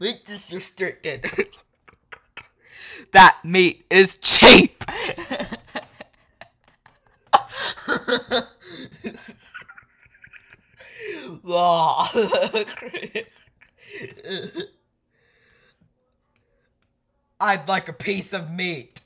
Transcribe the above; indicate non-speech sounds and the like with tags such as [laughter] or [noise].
meat is restricted. [laughs] That meat is cheap. [laughs] [laughs] I'd like a piece of meat.